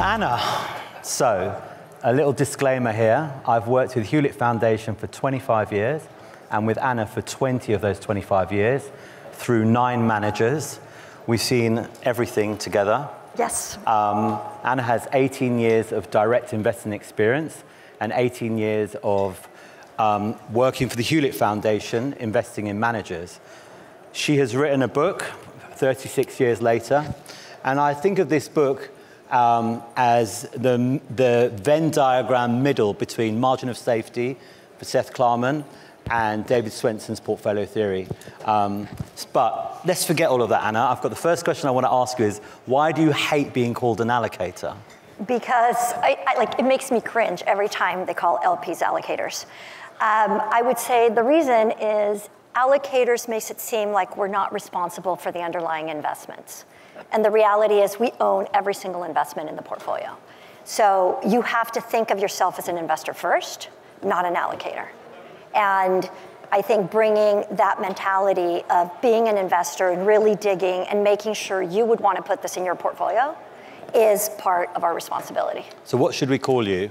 Ana, so a little disclaimer here. I've worked with Hewlett Foundation for 25 years and with Ana for 20 of those 25 years through nine managers. We've seen everything together. Yes. Um, Ana has 18 years of direct investing experience and 18 years of um, working for the Hewlett Foundation, investing in managers. She has written a book 36 years later, and I think of this book um, as the, the Venn diagram middle between margin of safety for Seth Klarman and David Swensen's portfolio theory. Um, but let's forget all of that, Ana. I've got the first question I want to ask you is why do you hate being called an allocator? Because I, I, like, it makes me cringe every time they call LPs allocators. Um, I would say the reason is allocators makes it seem like we're not responsible for the underlying investments. And the reality is we own every single investment in the portfolio. So you have to think of yourself as an investor first, not an allocator. And I think bringing that mentality of being an investor and really digging and making sure you would want to put this in your portfolio is part of our responsibility. So what should we call you?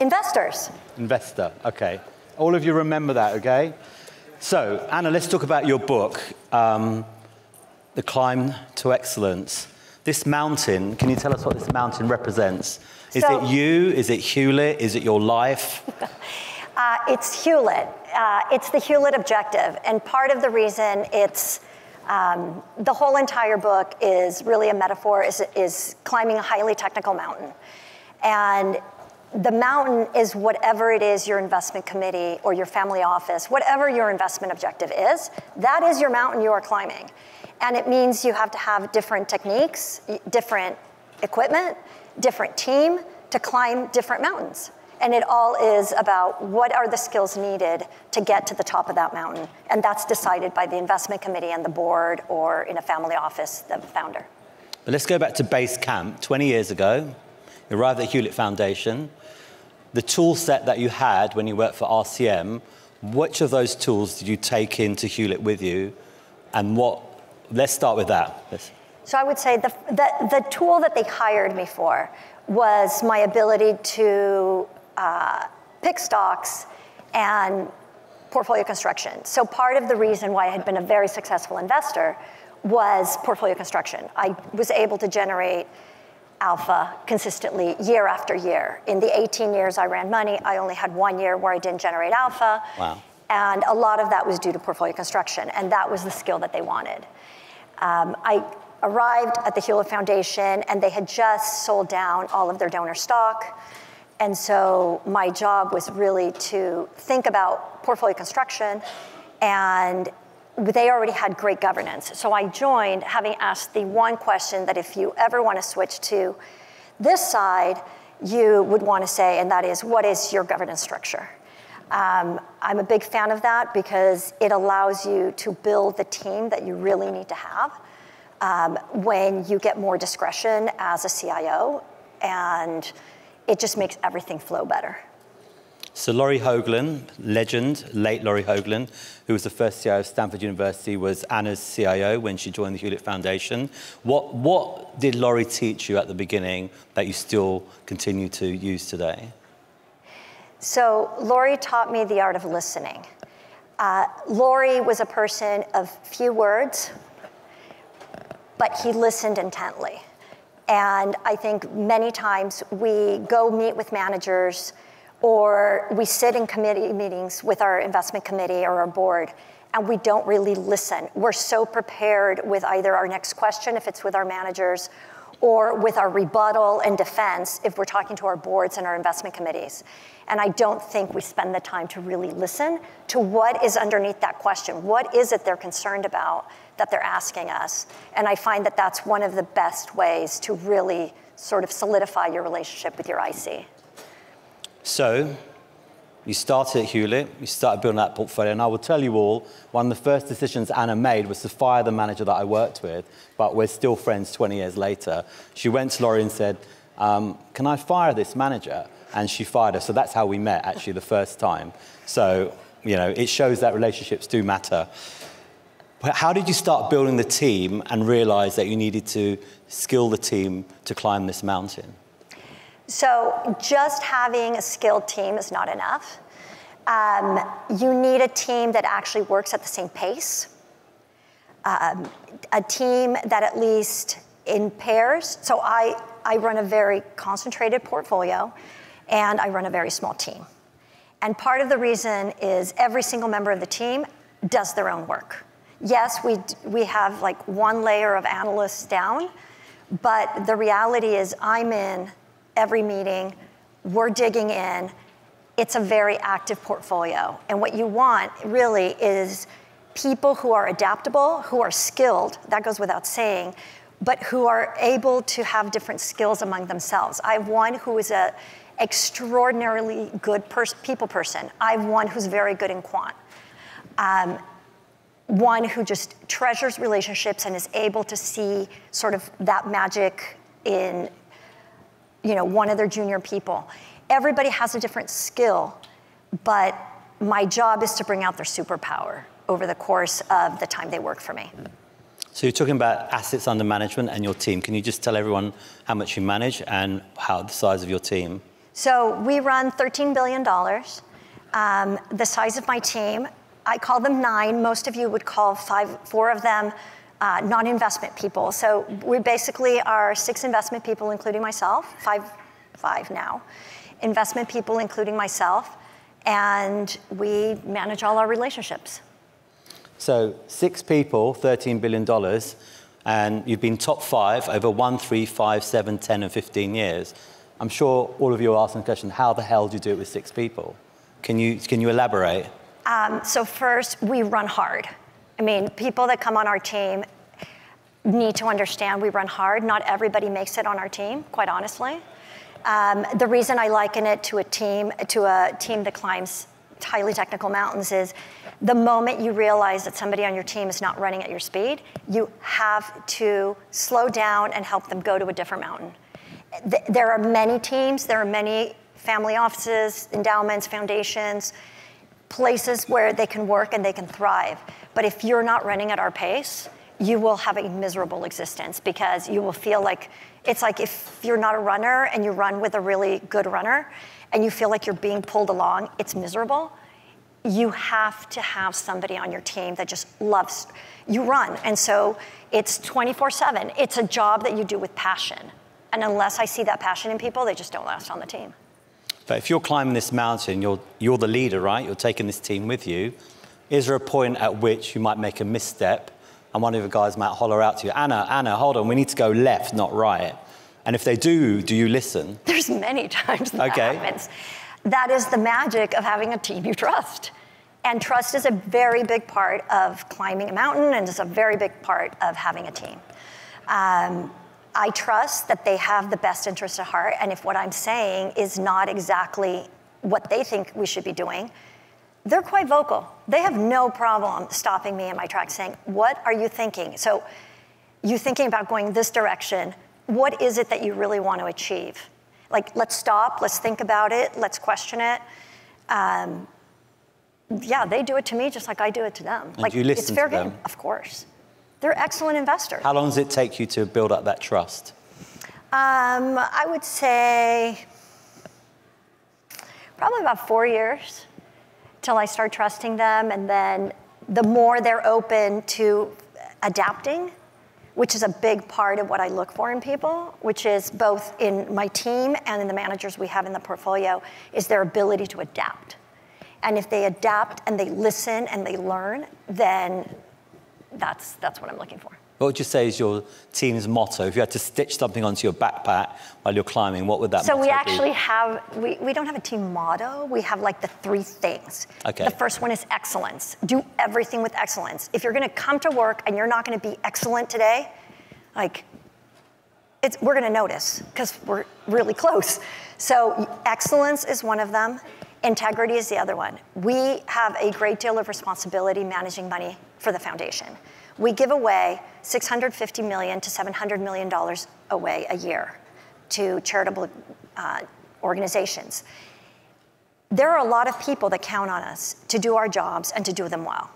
Investors. Investor, okay. All of you remember that, okay? So, Ana, let's talk about your book, um, The Climb to Excellence. This mountain, can you tell us what this mountain represents? Is so, it you? Is it Hewlett? Is it your life? uh, it's Hewlett. Uh, it's the Hewlett objective. And part of the reason it's um, the whole entire book is really a metaphor, is, is climbing a highly technical mountain. And the mountain is whatever it is your investment committee or your family office, whatever your investment objective is, that is your mountain you are climbing. And it means you have to have different techniques, different equipment, different team to climb different mountains. And it all is about what are the skills needed to get to the top of that mountain. And that's decided by the investment committee and the board, or in a family office, the founder. But let's go back to base camp 20 years ago. You arrived at Hewlett Foundation the tool set that you had when you worked for RCM, which of those tools did you take into Hewlett with you? And what, let's start with that. Let's. So I would say the, the, the, tool that they hired me for was my ability to uh, pick stocks and portfolio construction. So part of the reason why I had been a very successful investor was portfolio construction. I was able to generate alpha consistently year after year. In the 18 years I ran money, I only had one year where I didn't generate alpha. Wow. And a lot of that was due to portfolio construction, and that was the skill that they wanted. Um, I arrived at the Hewlett Foundation, and they had just sold down all of their donor stock. And so my job was really to think about portfolio construction and they already had great governance. So I joined having asked the one question that if you ever want to switch to this side, you would want to say, and that is, what is your governance structure? Um, I'm a big fan of that because it allows you to build the team that you really need to have um, when you get more discretion as a CIO, and it just makes everything flow better. So Laurie Hoagland, legend, late Laurie Hoagland, who was the first CIO of Stanford University, was Ana's CIO when she joined the Hewlett Foundation. What, what did Laurie teach you at the beginning that you still continue to use today? So Laurie taught me the art of listening. Uh, Laurie was a person of few words, but he listened intently. And I think many times we go meet with managers or we sit in committee meetings with our investment committee or our board and we don't really listen. We're so prepared with either our next question, if it's with our managers, or with our rebuttal and defense, if we're talking to our boards and our investment committees. And I don't think we spend the time to really listen to what is underneath that question. What is it they're concerned about that they're asking us? And I find that that's one of the best ways to really sort of solidify your relationship with your IC. So you started at Hewlett, you started building that portfolio, and I will tell you all, one of the first decisions Ana made was to fire the manager that I worked with, but we're still friends 20 years later. She went to Laurie and said, um, can I fire this manager? And she fired her, so that's how we met, actually, the first time. So, you know, it shows that relationships do matter. But how did you start building the team and realize that you needed to skill the team to climb this mountain? So just having a skilled team is not enough. Um, you need a team that actually works at the same pace, um, a team that at least in pairs. So I, I run a very concentrated portfolio and I run a very small team. And part of the reason is every single member of the team does their own work. Yes, we, we have like one layer of analysts down, but the reality is I'm in every meeting, we're digging in. It's a very active portfolio. And what you want really is people who are adaptable, who are skilled, that goes without saying, but who are able to have different skills among themselves. I have one who is a extraordinarily good pers- people person. I have one who's very good in quant. Um, one who just treasures relationships and is able to see sort of that magic in you know one of their junior people. Everybody has a different skill but my job is to bring out their superpower over the course of the time they work for me. So you're talking about assets under management and your team. Can you just tell everyone how much you manage and how the size of your team? So we run $13 billion um, the size of my team I call them nine. Most of you would call five, four of them uh, non-investment people. So we basically are six investment people, including myself, five, five now, investment people, including myself, and we manage all our relationships. So six people, $13 billion, and you've been top five over one, three, five, seven, 10, and 15 years. I'm sure all of you are asking the question, how the hell do you do it with six people? Can you, can you elaborate? Um, so first, we run hard. I mean, people that come on our team need to understand we run hard. Not everybody makes it on our team, quite honestly. Um, the reason I liken it to a team to a team that climbs highly technical mountains is the moment you realize that somebody on your team is not running at your speed, you have to slow down and help them go to a different mountain. There are many teams, there are many family offices, endowments, foundations places where they can work and they can thrive. But if you're not running at our pace, you will have a miserable existence because you will feel like it's like if you're not a runner and you run with a really good runner and you feel like you're being pulled along, it's miserable. You have to have somebody on your team that just loves you run. And so it's 24 7. It's a job that you do with passion. And unless I see that passion in people, they just don't last on the team. But if you're climbing this mountain, you're, you're the leader, right? You're taking this team with you. Is there a point at which you might make a misstep and one of the guys might holler out to you, Ana, Ana, hold on, we need to go left, not right? And if they do, do you listen? There's many times that, okay. happens. That is the magic of having a team you trust. And trust is a very big part of climbing a mountain and it's a very big part of having a team. Um, I trust that they have the best interest at heart, and if what I'm saying is not exactly what they think we should be doing, they're quite vocal. They have no problem stopping me in my tracks saying, What are you thinking? So, you thinking about going this direction, what is it that you really want to achieve? Like, let's stop, let's think about it, let's question it. Um, yeah, they do it to me just like I do it to them. And like, you listen it's fair to them? game, of course. They're excellent investors. How long does it take you to build up that trust? Um, I would say probably about four years till I start trusting them. And then the more they're open to adapting, which is a big part of what I look for in people, which is both in my team and in the managers we have in the portfolio, is their ability to adapt. And if they adapt and they listen and they learn, then that's, that's what I'm looking for. What would you say is your team's motto? If you had to stitch something onto your backpack while you're climbing, what would that so we actually be? have, we, we don't have a team motto. We have like the three things. Okay. The first one is excellence. Do everything with excellence. If you're going to come to work and you're not going to be excellent today, like, it's, we're going to notice because we're really close. So excellence is one of them. Integrity is the other one. We have a great deal of responsibility managing money for the foundation. We give away 650 million to 700 million dollars away a year to charitable uh, organizations. There are a lot of people that count on us to do our jobs and to do them well.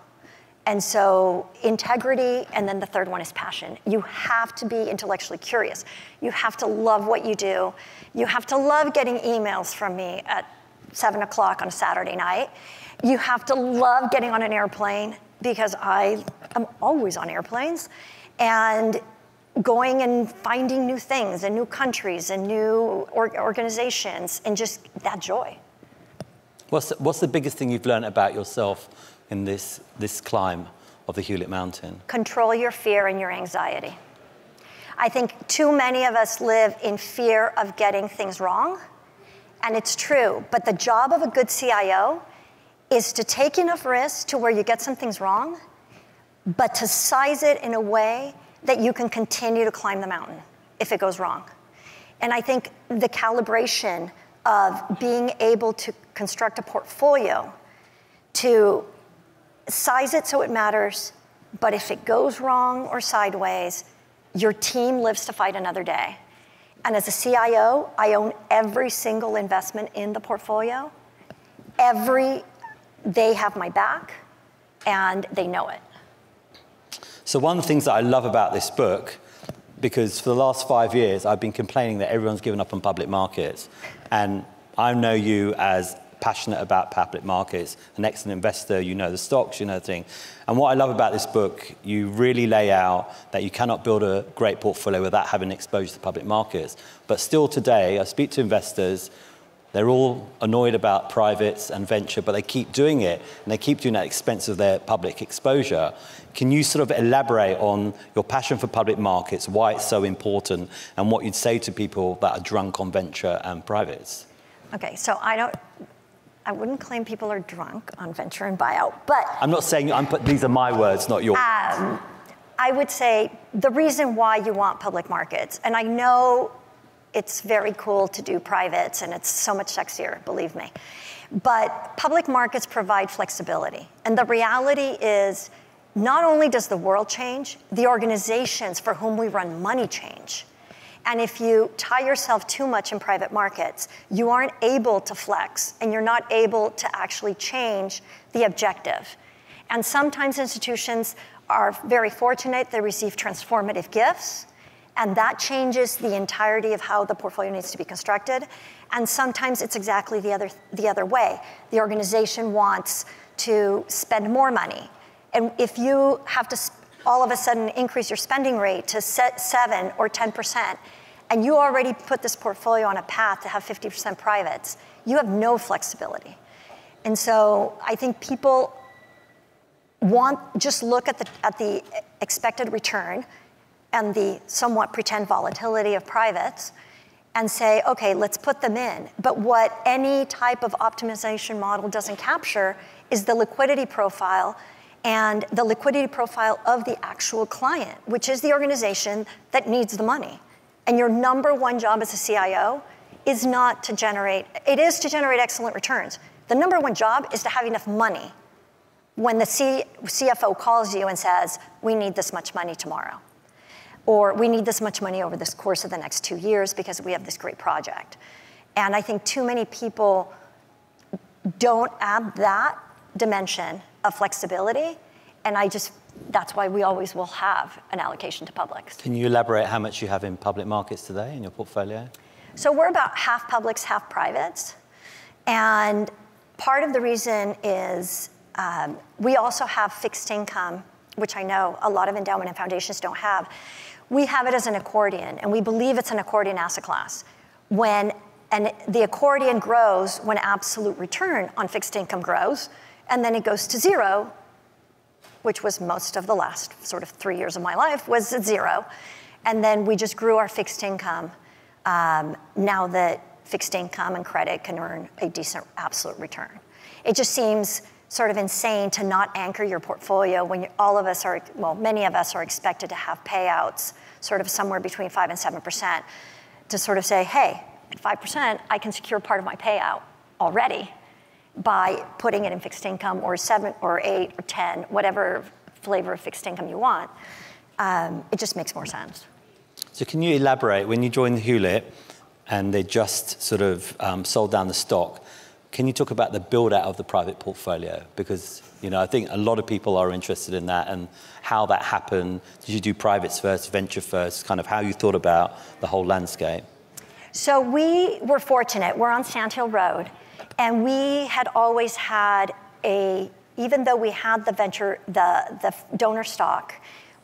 And so integrity, and then the third one is passion. You have to be intellectually curious. You have to love what you do. You have to love getting emails from me at seven o'clock on a Saturday night. You have to love getting on an airplane because I am always on airplanes. And going and finding new things and new countries and new or- organizations and just that joy. What's the, what's the biggest thing you've learned about yourself in this, this climb of the Hewlett Mountain? Control your fear and your anxiety. I think too many of us live in fear of getting things wrong, and it's true, but the job of a good CIO is to take enough risks to where you get some things wrong, but to size it in a way that you can continue to climb the mountain if it goes wrong. And I think the calibration of being able to construct a portfolio to size it so it matters, but if it goes wrong or sideways, your team lives to fight another day. And as a CIO, I own every single investment in the portfolio. Every, they have my back and they know it. So, one of the things that I love about this book, because for the last five years I've been complaining that everyone's given up on public markets. And I know you as passionate about public markets, an excellent investor, you know the stocks, you know the thing. And what I love about this book, you really lay out that you cannot build a great portfolio without having exposure to public markets. But still today, I speak to investors, they're all annoyed about privates and venture, but they keep doing it, and they keep doing it at expense of their public exposure. Can you sort of elaborate on your passion for public markets, why it's so important, and what you'd say to people that are drunk on venture and privates? Okay, so I don't, I wouldn't claim people are drunk on venture and buyout, but I'm not saying I'm put, these are my words, not yours. Um, I would say the reason why you want public markets, and I know it's very cool to do privates and it's so much sexier, believe me. But public markets provide flexibility. And the reality is, not only does the world change, the organizations for whom we run money change. And if you tie yourself too much in private markets, you aren't able to flex and you're not able to actually change the objective. And sometimes institutions are very fortunate, they receive transformative gifts, and that changes the entirety of how the portfolio needs to be constructed. And sometimes it's exactly the other, the other way. The organization wants to spend more money. And if you have to all of a sudden increase your spending rate to seven or 10%, and you already put this portfolio on a path to have 50% privates, you have no flexibility. And so I think people want just look at the, at the expected return and the somewhat pretend volatility of privates and say, okay, let's put them in. But what any type of optimization model doesn't capture is the liquidity profile and the liquidity profile of the actual client, which is the organization that needs the money. And your number one job as a CIO is not to generate, it is to generate excellent returns. The number one job is to have enough money when the C, CFO calls you and says, we need this much money tomorrow. Or we need this much money over this course of the next two years because we have this great project. And I think too many people don't add that dimension of flexibility. And I just, that's why we always will have an allocation to publics. Can you elaborate how much you have in public markets today in your portfolio? So we're about half publics, half privates. And part of the reason is um, we also have fixed income, which I know a lot of endowment and foundations don't have. We have it as an accordion, and we believe it's an accordion asset class. When and the accordion grows when absolute return on fixed income grows, and then it goes to zero, which was most of the last sort of three years of my life, was at zero. And then we just grew our fixed income um, now that fixed income and credit can earn a decent absolute return. It just seems sort of insane to not anchor your portfolio when all of us are, well, many of us are expected to have payouts sort of somewhere between 5 and 7%, to sort of say, hey, at 5%, I can secure part of my payout already by putting it in fixed income or seven or eight or 10, whatever flavor of fixed income you want, um, it just makes more sense. So, can you elaborate when you joined Hewlett and they just sort of um, sold down the stock? can you talk about the build out of the private portfolio? Because you know, I think a lot of people are interested in that and how that happened. Did you do privates first, venture first, kind of how you thought about the whole landscape? So we were fortunate. We're on Sandhill Road, and we had always had a, even though we had the venture, the, the donor stock,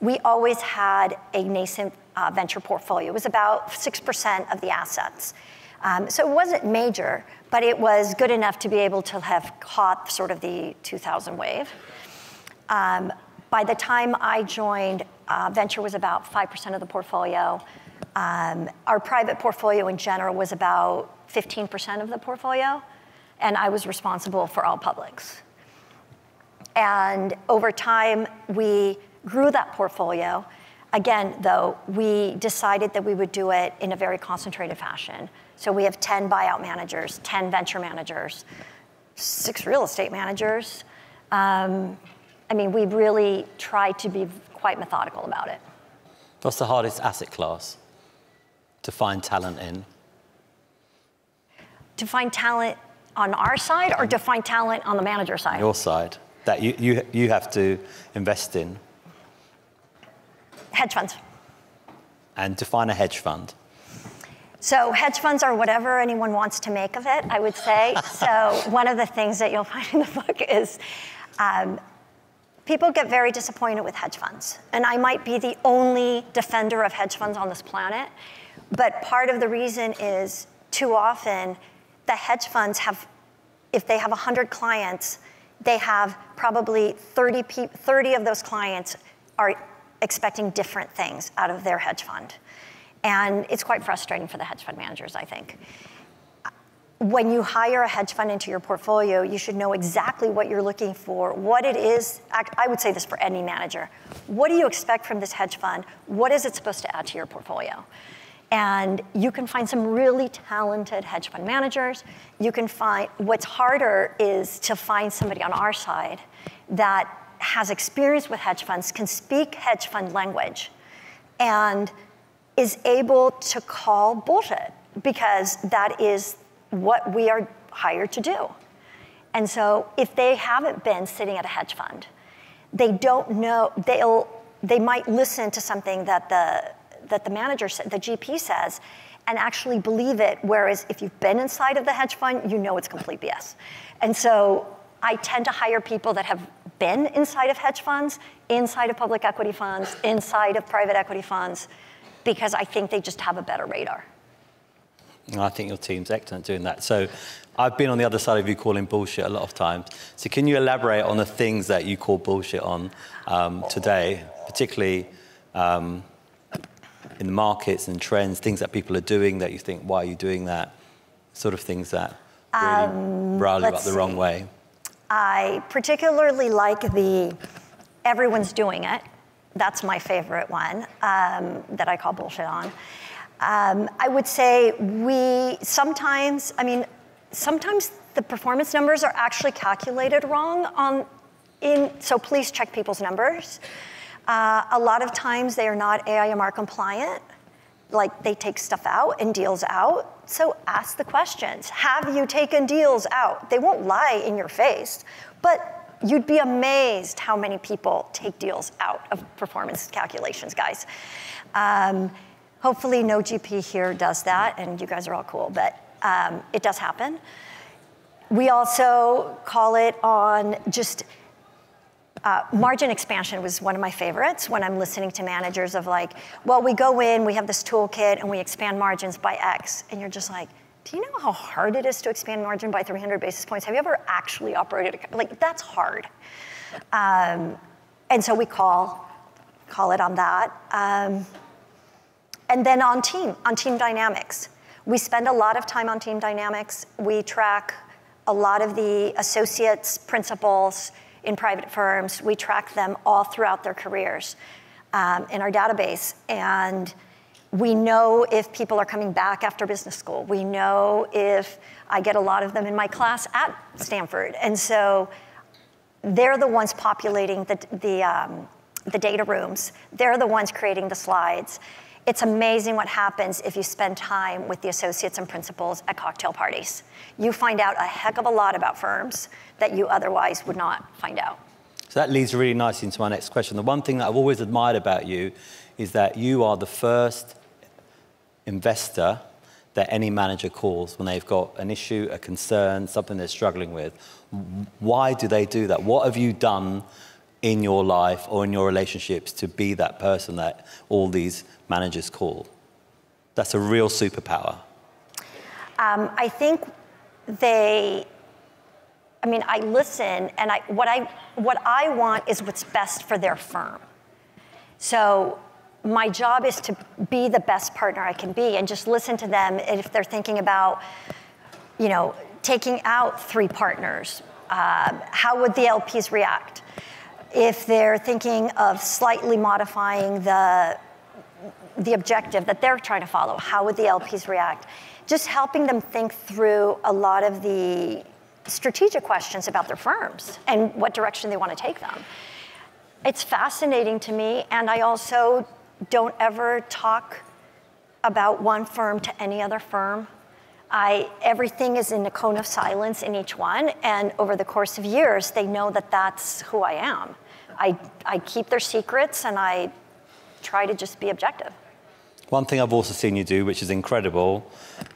we always had a nascent uh, venture portfolio. It was about 6% of the assets. Um, so it wasn't major, but it was good enough to be able to have caught sort of the 2000 wave. Um, by the time I joined, uh, venture was about 5% of the portfolio. Um, our private portfolio in general was about 15% of the portfolio, and I was responsible for all publics. And over time, we grew that portfolio. Again, though, we decided that we would do it in a very concentrated fashion. So we have 10 buyout managers, 10 venture managers, six real estate managers. Um, I mean, we really try to be quite methodical about it. What's the hardest asset class to find talent in? To find talent on our side or to find talent on the manager side? Your side, that you, you, you have to invest in. Hedge funds. And define a hedge fund. So hedge funds are whatever anyone wants to make of it, I would say. so one of the things that you'll find in the book is um, people get very disappointed with hedge funds. And I might be the only defender of hedge funds on this planet. But part of the reason is too often the hedge funds have, if they have 100 clients, they have probably 30, 30 of those clients are expecting different things out of their hedge fund. And it's quite frustrating for the hedge fund managers, I think. When you hire a hedge fund into your portfolio, you should know exactly what you're looking for, what it is. I would say this for any manager. What do you expect from this hedge fund? What is it supposed to add to your portfolio? And you can find some really talented hedge fund managers. You can find, what's harder is to find somebody on our side that has experience with hedge funds, can speak hedge fund language, and is able to call bullshit because that is what we are hired to do. And so if they haven't been sitting at a hedge fund, they don't know, they'll, they might listen to something that the, that the manager, said the GP says, and actually believe it. Whereas if you've been inside of the hedge fund, you know it's complete BS. And so I tend to hire people that have been inside of hedge funds, inside of public equity funds, inside of private equity funds, because I think they just have a better radar. I think your team's excellent doing that. So I've been on the other side of you calling bullshit a lot of times. So can you elaborate on the things that you call bullshit on um, today, particularly um, in the markets and trends, things that people are doing that you think, why are you doing that? Sort of things that really um, rile you up the see. wrong way. I particularly like the everyone's doing it that's my favorite one um, that I call bullshit on. Um, I would say we sometimes, I mean, sometimes the performance numbers are actually calculated wrong on in, so please check people's numbers. Uh, a lot of times they are not AIMR compliant, like they take stuff out and deals out. So ask the questions. Have you taken deals out? They won't lie in your face, but You'd be amazed how many people take deals out of performance calculations, guys. Um, hopefully, no GP here does that, and you guys are all cool, but um, it does happen. We also call it on just uh, margin expansion was one of my favorites when I'm listening to managers of like, well, we go in, we have this toolkit, and we expand margins by X. And you're just like, do you know how hard it is to expand margin by 300 basis points? Have you ever actually operated, a, like that's hard. Um, and so we call, call it on that. Um, and then on team, on team dynamics. We spend a lot of time on team dynamics. We track a lot of the associates, principals in private firms. We track them all throughout their careers um, in our database. And we know if people are coming back after business school. We know if I get a lot of them in my class at Stanford. And so they're the ones populating the, the, um, the data rooms. They're the ones creating the slides. It's amazing what happens if you spend time with the associates and principals at cocktail parties. You find out a heck of a lot about firms that you otherwise would not find out. So that leads really nicely into my next question. The one thing that I've always admired about you is that you are the first investor that any manager calls when they've got an issue, a concern, something they're struggling with. Why do they do that? What have you done in your life or in your relationships to be that person that all these managers call? That's a real superpower. Um, I think they, I mean, I listen and I, what, I, what I want is what's best for their firm. So my job is to be the best partner I can be and just listen to them if they're thinking about, you know, taking out three partners. Uh, how would the LPs react? If they're thinking of slightly modifying the the objective that they're trying to follow. How would the LPs react? Just helping them think through a lot of the strategic questions about their firms and what direction they want to take them. It's fascinating to me, and I also don't ever talk about one firm to any other firm. I, everything is in a cone of silence in each one, and over the course of years, they know that that's who I am. I, I keep their secrets and I try to just be objective. One thing I've also seen you do, which is incredible,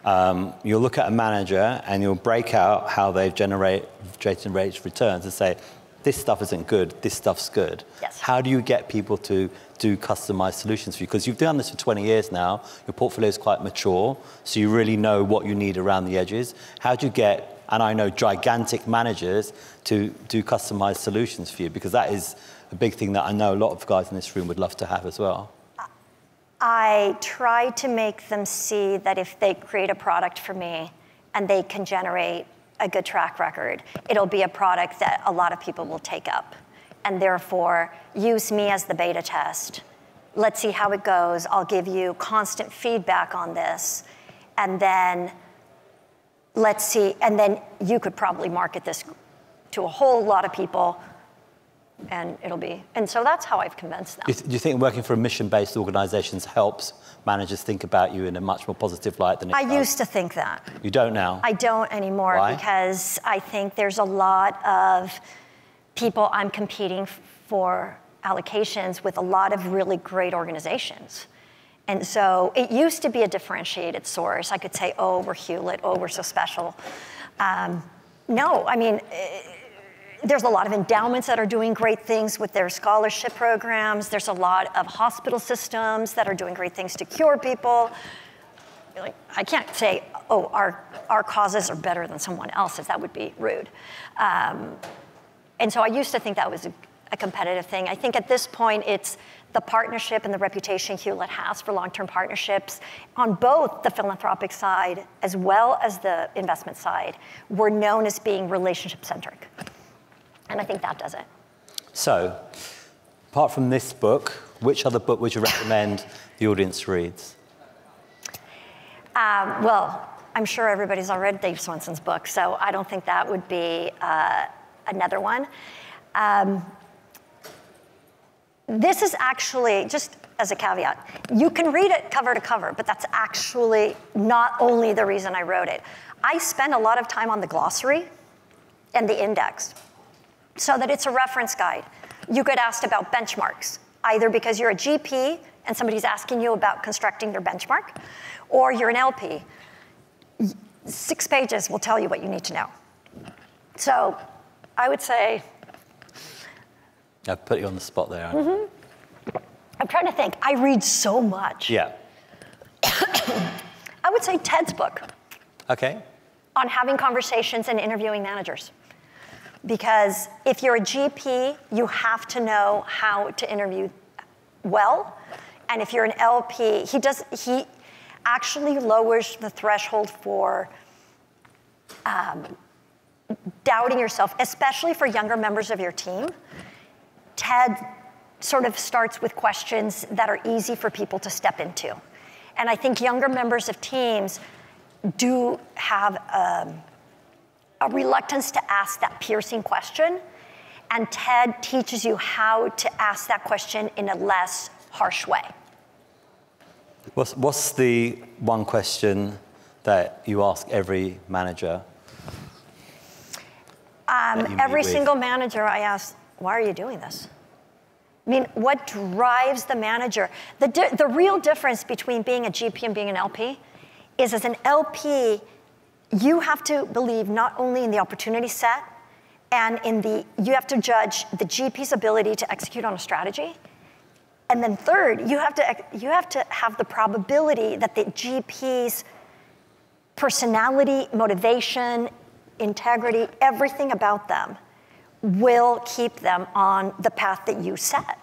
um, you'll look at a manager and you'll break out how they've generate, generated returns and say, this stuff isn't good, this stuff's good. Yes. How do you get people to do customized solutions for you? Because you've done this for 20 years now, your portfolio is quite mature, so you really know what you need around the edges. How do you get, and I know gigantic managers, to do customized solutions for you? Because that is a big thing that I know a lot of guys in this room would love to have as well. I try to make them see that if they create a product for me and they can generate a good track record, it'll be a product that a lot of people will take up. And therefore, use me as the beta test. Let's see how it goes. I'll give you constant feedback on this. And then let's see, and then you could probably market this to a whole lot of people and it'll be. And so that's how I've convinced them. Do you think working for a mission-based organizations helps managers think about you in a much more positive light than it I does? used to think that. You don't now? I don't anymore Why? because I think there's a lot of people I'm competing for allocations with a lot of really great organizations. And so it used to be a differentiated source. I could say, oh, we're Hewlett, oh, we're so special. Um, no, I mean, there's a lot of endowments that are doing great things with their scholarship programs. There's a lot of hospital systems that are doing great things to cure people. Like, I can't say, oh, our, our causes are better than someone else's. That would be rude. Um, and so I used to think that was a, a competitive thing. I think at this point, it's the partnership and the reputation Hewlett has for long-term partnerships on both the philanthropic side as well as the investment side. We're known as being relationship-centric. And I think that does it. So, apart from this book, which other book would you recommend the audience reads? Um, well, I'm sure everybody's already read Dave Swensen's book, so I don't think that would be uh, another one. Um, this is actually, just as a caveat, you can read it cover to cover, but that's actually not only the reason I wrote it. I spend a lot of time on the glossary and the index so that it's a reference guide. You get asked about benchmarks, either because you're a GP and somebody's asking you about constructing their benchmark, or you're an LP. Six pages will tell you what you need to know. So I would say. I've put you on the spot there. Mm-hmm. I'm trying to think. I read so much. Yeah. I would say Ted's book. Okay. On having conversations and interviewing managers because if you're a GP, you have to know how to interview well. And if you're an LP, he does he actually lowers the threshold for um, doubting yourself, especially for younger members of your team. TED sort of starts with questions that are easy for people to step into. And I think younger members of teams do have um, a reluctance to ask that piercing question. And TED teaches you how to ask that question in a less harsh way. What's, what's the one question that you ask every manager? Um, every single manager I ask, why are you doing this? I mean, what drives the manager? The, di- the real difference between being a GP and being an LP is as an LP, you have to believe not only in the opportunity set and in the, you have to judge the GP's ability to execute on a strategy. And then third, you have to, you have, to have the probability that the GP's personality, motivation, integrity, everything about them will keep them on the path that you set.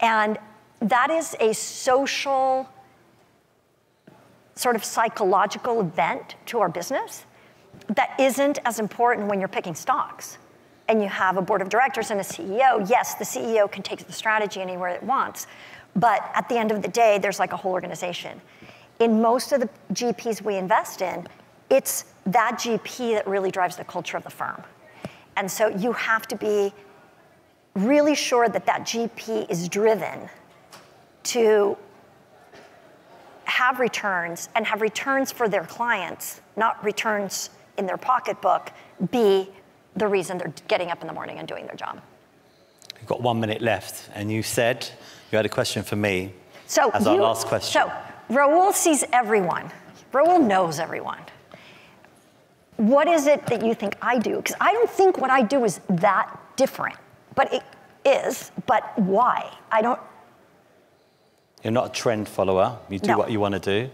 And that is a social, sort of psychological event to our business that isn't as important when you're picking stocks and you have a board of directors and a CEO. Yes, the CEO can take the strategy anywhere it wants, but at the end of the day, there's like a whole organization. In most of the GPs we invest in, it's that GP that really drives the culture of the firm. And so you have to be really sure that that GP is driven to have returns and have returns for their clients, not returns in their pocketbook, be the reason they're getting up in the morning and doing their job. You've got one minute left, and you said you had a question for me so as you, our last question. So Rahul sees everyone. Rahul knows everyone. What is it that you think I do? Because I don't think what I do is that different, but it is. But why? I don't. You're not a trend follower. You do No. what you want to do.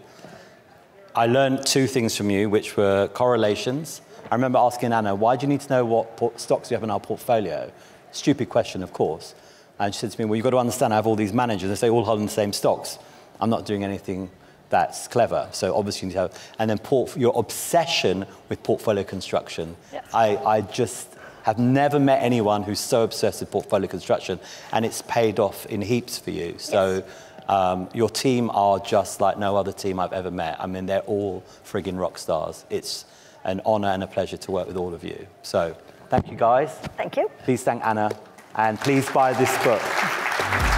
I learned two things from you, which were correlations. I remember asking Ana, why do you need to know what stocks we have in our portfolio? Stupid question, of course. And she said to me, well, you've got to understand I have all these managers. They say all holding the same stocks. I'm not doing anything that's clever. So obviously you need to have, and then your obsession with portfolio construction. Yes. I, I just have never met anyone who's so obsessed with portfolio construction, and it's paid off in heaps for you. So um, your team are just like no other team I've ever met. I mean, they're all frigging rock stars. It's an honor and a pleasure to work with all of you. So thank you guys. Thank you. Please thank Ana, and please buy this book.